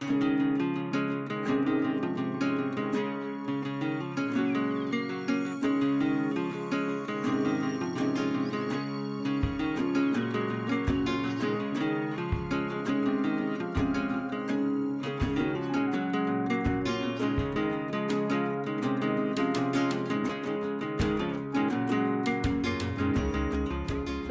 Thank you.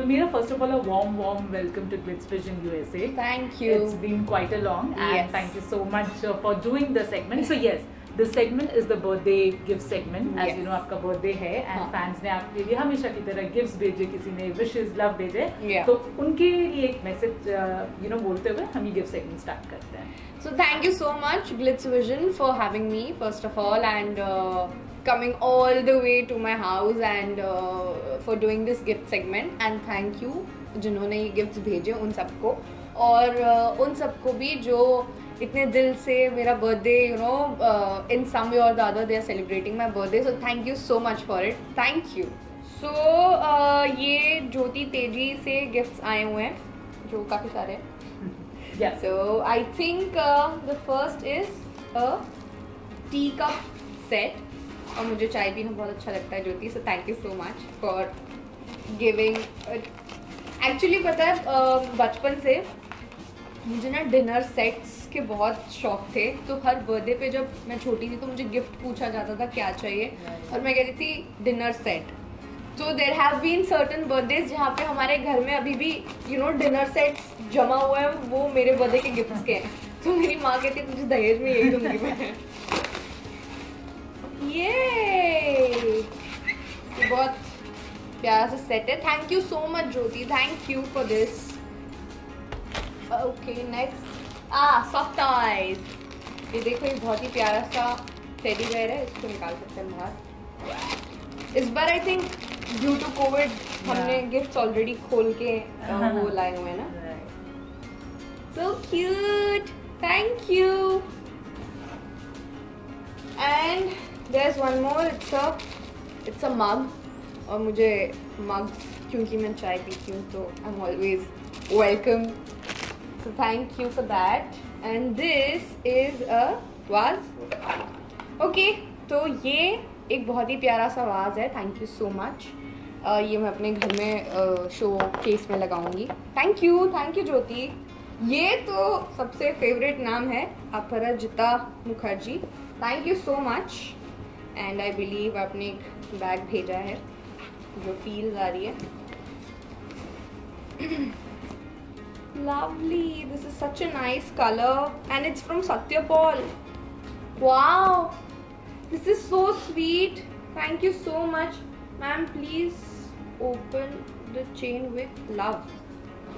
Meera, first of all, a warm, warm welcome to Glitz Vision USA. Thank you. It's been quite a long, and Yes. thank you so much uh, for doing the segment. So, yes, the segment is the birthday gift segment. As Yes. you know, आपका birthday है, हाँ. fans ने आपके लिए हमेशा की तरह gifts भेजे, किसी ने wishes, love भेजे. तो उनके लिए एक uh, you know, बोलते हुए हम ये gift segment start करते हैं. Thank you so much, Glitz Vision, for having me first of all, and uh, coming all the way to my house and uh, for doing this gift segment. And thank you जिन्होंने ये gifts भेजे उन सबको और uh, उन सबको भी जो इतने दिल से मेरा birthday you know in some way और the other they are celebrating my birthday so thank you so much for it thank you so ये ज्योति तेज़ी से गिफ्ट्स आए हुए हैं जो काफ़ी सारे हैं. So I think uh, the first is a teacup set. और मुझे चाय पीना बहुत अच्छा लगता है Jyoti so thank you so much for giving actually पता है बचपन से मुझे ना डिनर सेट्स के बहुत शौक थे। तो हर बर्थडे पे जब मैं छोटी थी तो मुझे गिफ्ट पूछा जाता था क्या चाहिए? और मैं कहती थी डिनर सेट तो there have been certain birthdays जहाँ पे हमारे घर में अभी भी यू नो डिनर सेट्स जमा हुआ है वो मेरे बर्थडे के गिफ्ट्स के हैं। तो मेरी माँ कहती है तुझे दहेज में यही दूँगी मैं. ये ये बहुत प्यारा सा सेट है। Thank you so much Jyoti thank you for this okay next uh soft toys ये देखो ये बहुत ही प्यारा सा टेडी बेयर है। इसको निकाल सकते हैं बाहर। इस बार I think due to covid हमने. गिफ्ट्स ऑलरेडी खोल के अ, वो लाए हुए हैं ना। Right. So cute. Thank you. And there's one more. It's a it's a mug. और मुझे मग क्योंकि मैं चाय पीती हूँ तो I am always welcome so thank you for that and this is a vase okay तो ये एक बहुत ही प्यारा सा वाज है. थैंक यू सो मच ये मैं अपने घर में शो केस में लगाऊँगी. Thank you thank you Jyoti ये तो सबसे फेवरेट नाम है Aparajita Mukherjee. Thank you so much and I believe आपने एक बैग भेजा है जो फील आ रही है lovely this is such a nice color and it's from satyapal wow this is so sweet thank you so much ma'am please open the chain with love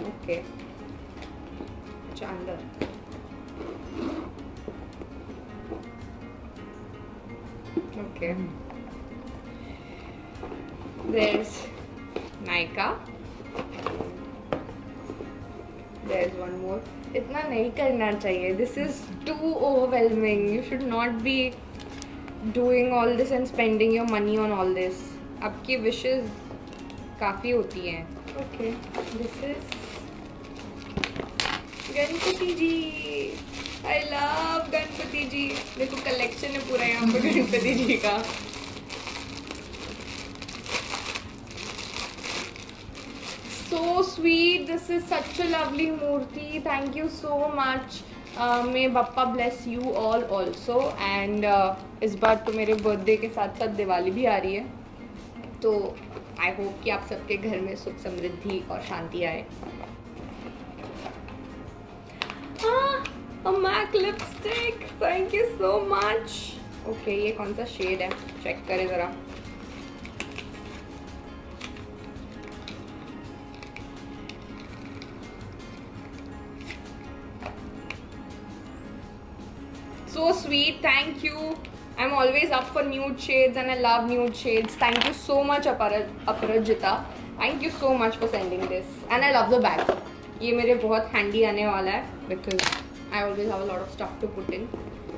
okay अच्छा okay. There's Nika there's one more. इतना नहीं करना चाहिए. This is too overwhelming you should not be doing all this and spending your money on all this आपकी wishes काफ़ी होती हैं. Okay this is Ganpati ji. I love Ganpati ji देखो collection है पूरा यहाँ पे गणपति जी का। This is such a lovely murti thank you so much. Uh, may bappa bless you all also. And uh, इस बार तो मेरे बर्थडे के साथ साथ दिवाली भी आ रही है। तो आई होप कि आप सबके घर में सुख समृद्धि और शांति आए। A MAC lipstick thank you so much okay ये कौन सा शेड है चेक करें ज़रा So sweet, thank you. I'm always up for nude shades and I love nude shades. Thank you so much, Aparajita. Thank you so much for sending this. And I love the bag. ये मेरे बहुत handy आने वाला है because I always have a lot of stuff to put in.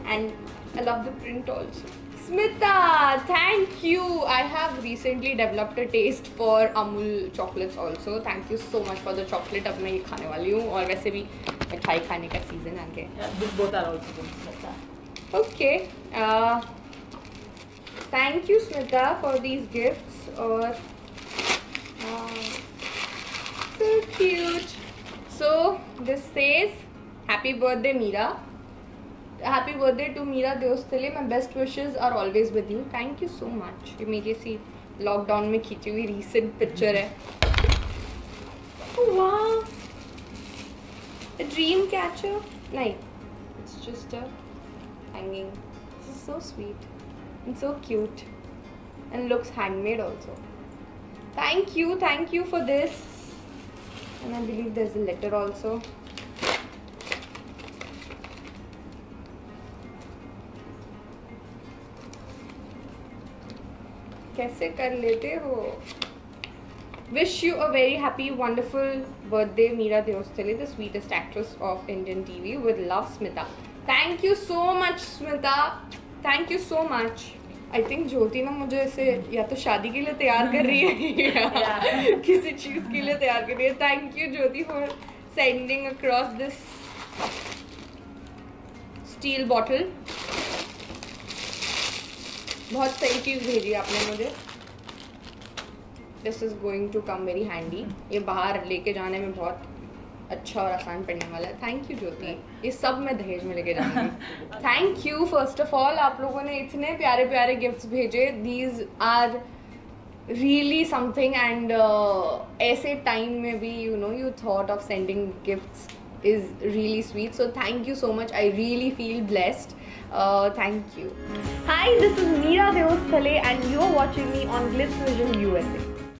And I love the print also. Smita, thank you. I have recently developed a taste for Amul chocolates also. Thank you so much for the chocolate. अब मैं ये खाने वाली हूँ और वैसे भी मिठाई खाने का सीजन आ गया Yeah, this both are also good. Smita. Okay. Uh, thank you, Smita, for these gifts. Or uh, so cute. So this says, "Happy birthday, Meera." Happy birthday to Meera Deostale. My best wishes are always with you. Thank you so much. ये मेरी सी lockdown में खींची हुई recent picture है. Oh, wow. A dream catcher? नहीं. It's just a hanging. This is so sweet and so cute and looks handmade also. Thank you, thank you for this. And I believe there's a letter also. कैसे कर लेते हो? Wish you a very happy wonderful birthday Meera Devasthali the sweetest actress of Indian TV with love Smita thank you so much Smita thank you so much I think Jyoti ना मुझे ऐसे या तो शादी के लिए तैयार कर रही है या किसी चीज़ के लिए तैयार कर रही है। Thank you Jyoti for sending across this steel bottle बहुत सही चीज़ भेजी आपने मुझे। This is going to come very handy ये बाहर लेके जाने में बहुत अच्छा और आसान पड़ने वाला है। Thank you Jyoti. ये सब मैं दहेज में लेके जाऊँगी। Thank you first of all आप लोगों ने इतने प्यारे प्यारे गिफ्ट्स भेजे। These are really something and ऐसे टाइम में भी you know you thought of sending gifts is really sweet. So thank you so much. I really feel blessed. Uh, thank you. Hi this is meera deostale and you're watching me on glitz vision usa